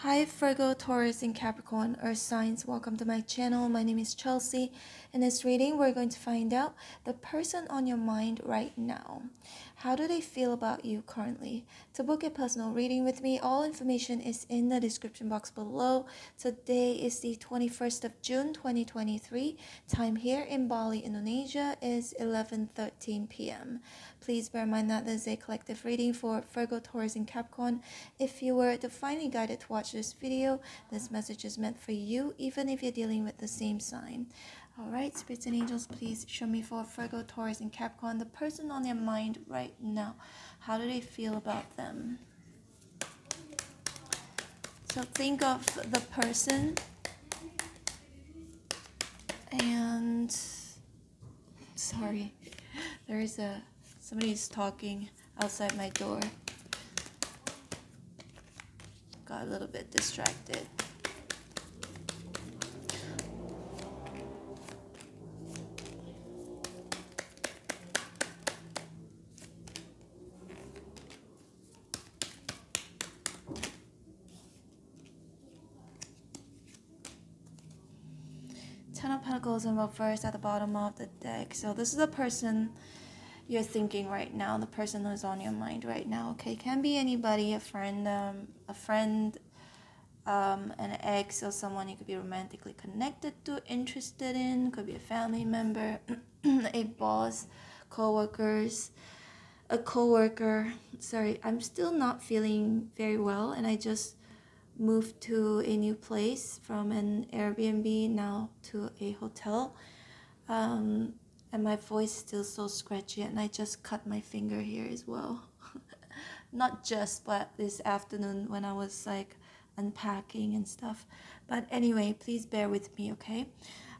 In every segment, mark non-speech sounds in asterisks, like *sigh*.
Hi Virgo, Taurus, and Capricorn Earth signs. Welcome to my channel. My name is Chelsea. In this reading, we're going to find out the person on your mind right now. How do they feel about you currently? To book a personal reading with me, all information is in the description box below. Today is the 21st of June 2023. Time here in Bali, Indonesia is 11:13 p.m. Please bear in mind that this is a collective reading for Virgo, Taurus, and Capricorn. If you were divinely guided to watch this video, this message is meant for you, even if you're dealing with the same sign. All right, spirits and angels, please show me for Virgo, Taurus, and Capricorn the person on their mind right now. How do they feel about them? So think of the person and sorry, there is a somebody's talking outside my door. Got a little bit distracted. Pentacles in reverse at the bottom of the deck. So this is the person you're thinking right now, the person who's on your mind right now. Okay, can be anybody, a friend, um, a friend, um, an ex, or someone you could be romantically connected to, interested in. Could be a family member, *clears throat* a boss, co-workers, a co-worker. Sorry, I'm still not feeling very well, and I just moved to a new place from an Airbnb now to a hotel. Um, and my voice is still so scratchy, and I just cut my finger here as well. *laughs* Not just, but this afternoon when I was like unpacking and stuff. But anyway, please bear with me, okay?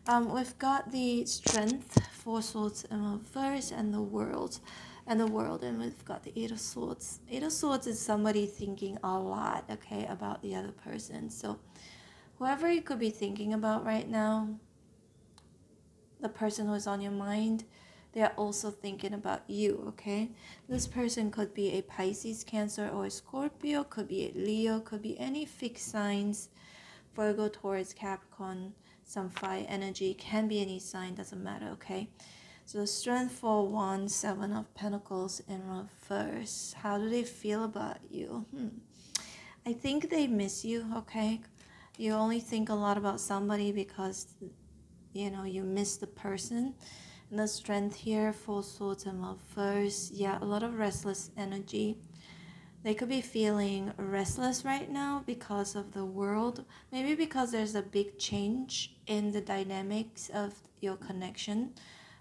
Um, we've got the strength, four swords in reverse, and the world and the world and we've got the eight of swords. Eight of swords is somebody thinking a lot okay about the other person. So whoever you could be thinking about right now the person who's on your mind they are also thinking about you okay? This person could be a pisces cancer or a scorpio could be a leo could be any fixed signs. Virgo taurus capricorn some fire energy can be any sign doesn't matter okay so strength for one, seven of pentacles in reverse. How do they feel about you? Hmm. I think they miss you, okay? You only think a lot about somebody because, you know, you miss the person. And the strength here, four swords in reverse. Yeah, a lot of restless energy. They could be feeling restless right now because of the world. Maybe because there's a big change in the dynamics of your connection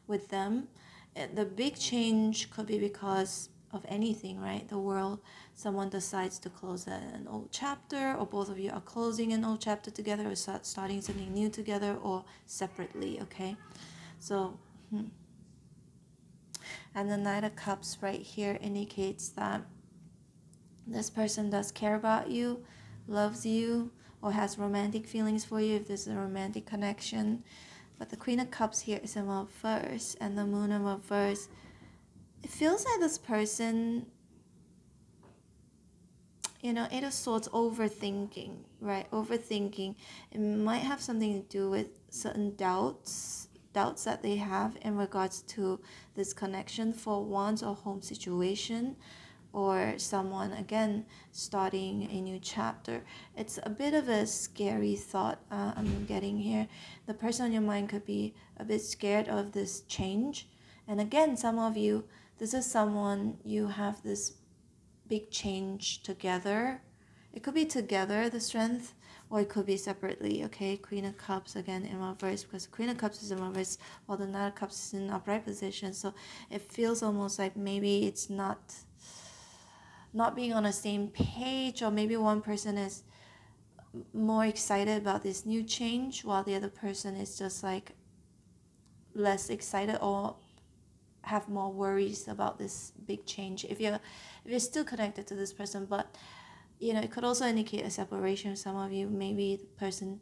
with them. Eh, the big change could be because of anything, right? The world, someone decides to close an old chapter, or both of you are closing an old chapter together, or start starting something new together, or separately, okay? So, hmm. and the Knight of Cups right here indicates that this person does care about you, loves you, or has romantic feelings for you if there's a romantic connection. But the Queen of Cups here is in reverse, and the Moon in reverse. It feels like this person, you know, Eight of Swords overthinking, right? Overthinking. It might have something to do with certain doubts, doubts that they have in regards to this connection four wands or home situation or someone again starting a new chapter. It's a bit of a scary thought uh, I'm getting here. The person on your mind could be a bit scared of this change. And again, some of you, this is someone you have this big change together. It could be together, the strength, or it could be separately, okay? Queen of Cups again in reverse because Queen of Cups is in reverse while the Knight of Cups is in upright position. So it feels almost like maybe it's not not being on the same page or maybe one person is more excited about this new change while the other person is just like less excited or have more worries about this big change if you're if you're still connected to this person. But you know it could also indicate a separation some of you. Maybe the person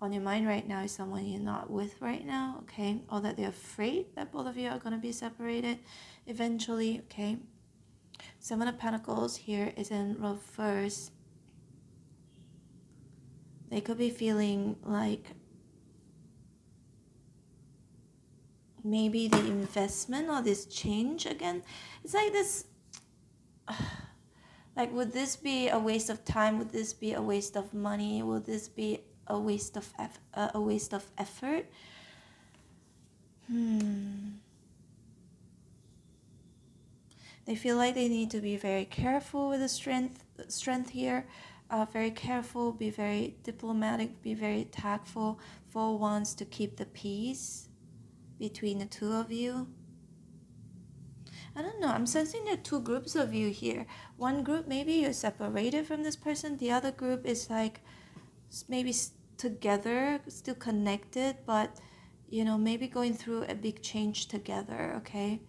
on your mind right now is someone you're not with right now okay? Or that they're afraid that both of you are going to be separated eventually okay Seven of Pentacles here is in reverse. they could be feeling like maybe the investment or this change again. It's like this *sighs* like would this be a waste of time? Would this be a waste of money? Would this be a waste of eff- uh, a waste of effort? Hmm they feel like they need to be very careful with the strength strength here uh, very careful be very diplomatic be very tactful for once to keep the peace between the two of you I don't know. I'm sensing there are two groups of you here. One group, maybe you're separated from this person. The other group is like maybe together, still connected, but you know, maybe going through a big change together, okay?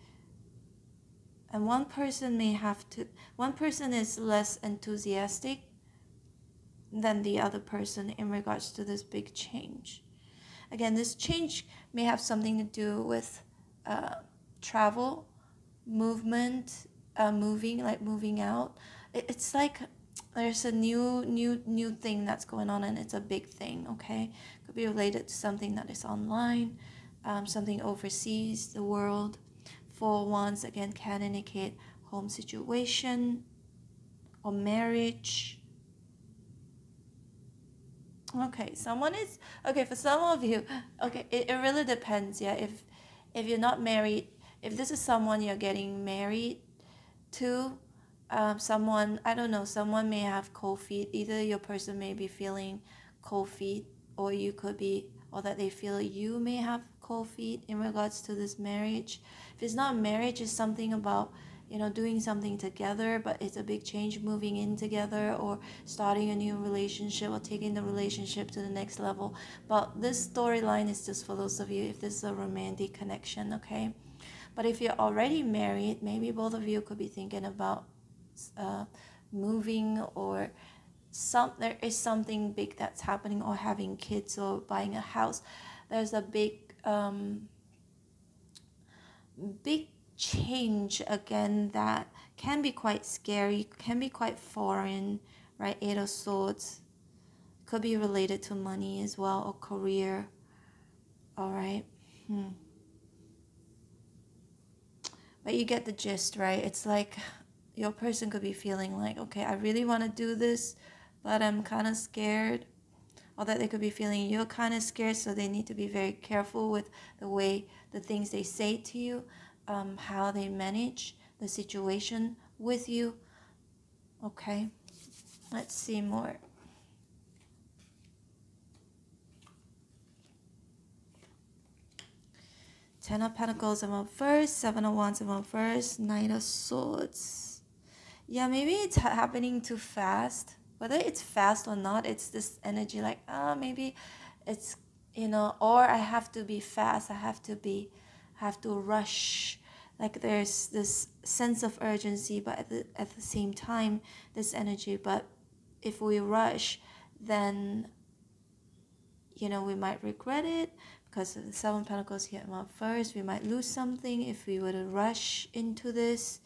And one person may have to, one person is less enthusiastic than the other person in regards to this big change. Again, this change may have something to do with uh, travel movement, uh, moving, like moving out. It, it's like there's a new, new, new thing that's going on, and it's a big thing. Okay, could be related to something that is online, um, something overseas, the world. Four Wands again, can indicate home situation or marriage. Okay, someone is okay for some of you. *gasps* Okay, it, it really depends. Yeah, if if you're not married, if this is someone you're getting married to, um, someone, I don't know, someone may have cold feet. Either your person may be feeling cold feet, or you could be, or that they feel you may have cold feet in regards to this marriage. If it's not marriage, it's something about you know doing something together but it's a big change moving in together or starting a new relationship or taking the relationship to the next level but this storyline is just for those of you if this is a romantic connection okay but if you're already married, maybe both of you could be thinking about uh, moving or some there is something big that's happening or having kids or buying a house. There's a big um, big change again that can be quite scary, can be quite foreign, right? Eight of Swords could be related to money as well or career. All right. Hmm. But you get the gist, right? It's like your person could be feeling like, okay, I really want to do this, but I'm kind of scared. Or that they could be feeling you're kind of scared, so they need to be very careful with the way the things they say to you, um, how they manage the situation with you. Okay, let's see more. Ten of Pentacles in first, Seven of Wands in first, Knight of Swords. Yeah, maybe it's happening too fast. Whether it's fast or not, it's this energy like, ah, oh, maybe it's, you know, or I have to be fast. I have to be, have to rush. Like there's this sense of urgency, but at the, at the same time, this energy. But if we rush, then, you know, we might regret it because of the seven pentacles came up first we might lose something if we were to rush into this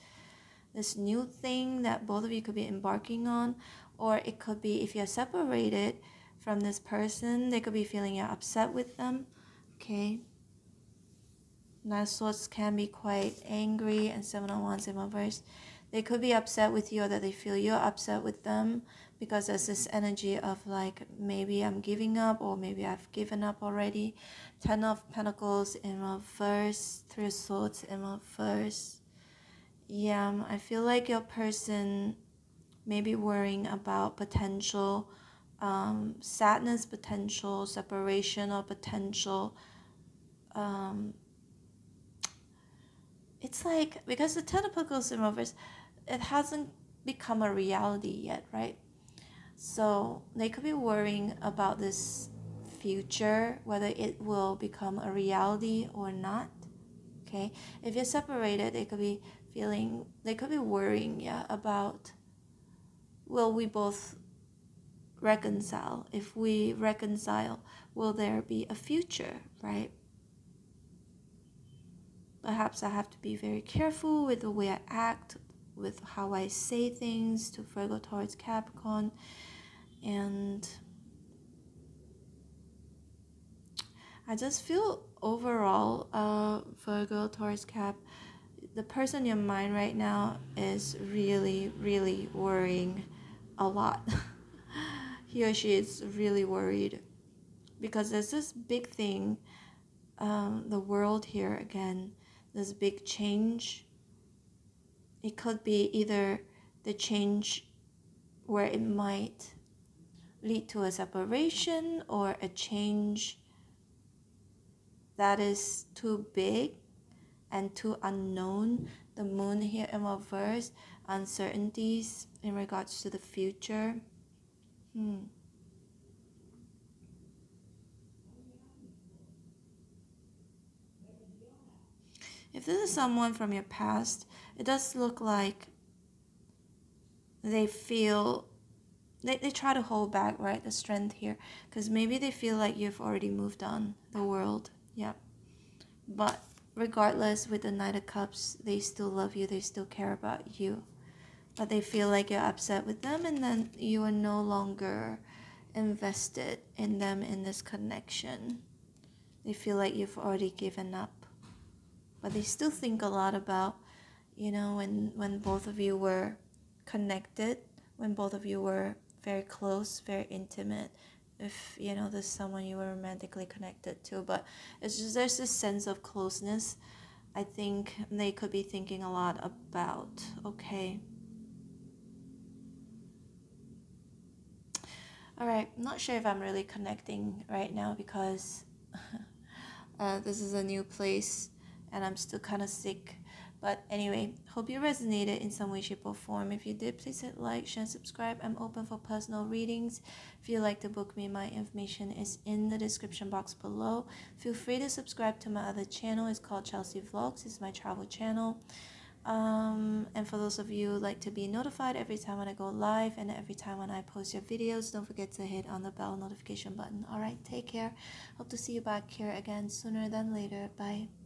this new thing that both of you could be embarking on or it could be if you're separated from this person they could be feeling you're upset with them okay nine swords can be quite angry and seven oh of wands in reverse they could be upset with you or that they feel you're upset with them because there's this energy of like maybe I'm giving up or maybe I've given up already. Ten of Pentacles in reverse, Three of Swords in reverse. Yeah, I feel like your person may be worrying about potential um, sadness, potential separation, or potential. Um, it's like because the Ten of in reverse, it hasn't become a reality yet, right? So they could be worrying about this future, whether it will become a reality or not. Okay, if you're separated, they could be feeling, they could be worrying, yeah, about will we both reconcile? If we reconcile, will there be a future, right? Perhaps I have to be very careful with the way I act, with how I say things to Virgo, Taurus, Capricorn, and I just feel overall, uh, Virgo, Taurus, Cap, the person in your mind right now is really, really worrying a lot. *laughs* he or she is really worried because there's this big thing, um, the world here again, this big change. It could be either the change where it might lead to a separation or a change that is too big and too unknown. The moon here in reverse, uncertainties in regards to the future. Hmm. If this is someone from your past, it does look like they feel they, they try to hold back right the strength here because maybe they feel like you've already moved on the world yeah but regardless with the knight of cups they still love you they still care about you but they feel like you're upset with them and then you are no longer invested in them in this connection. They feel like you've already given up. But they still think a lot about you know when when both of you were connected when both of you were very close very intimate if you know there's someone you were romantically connected to. But it's just there's this sense of closeness i think they could be thinking a lot about okay all right i'm not sure if i'm really connecting right now because *laughs* uh, this is a new place and i'm still kind of sick but anyway, hope you resonated in some way, shape, or form. If you did, please hit like, share, and subscribe. I'm open for personal readings. If you'd like to book me, my information is in the description box below. Feel free to subscribe to my other channel. It's called Chelsea Vlogs. It's my travel channel. Um, and for those of you like to be notified every time when I go live and every time when I post your videos, don't forget to hit on the bell notification button. Alright, take care. Hope to see you back here again sooner than later. Bye.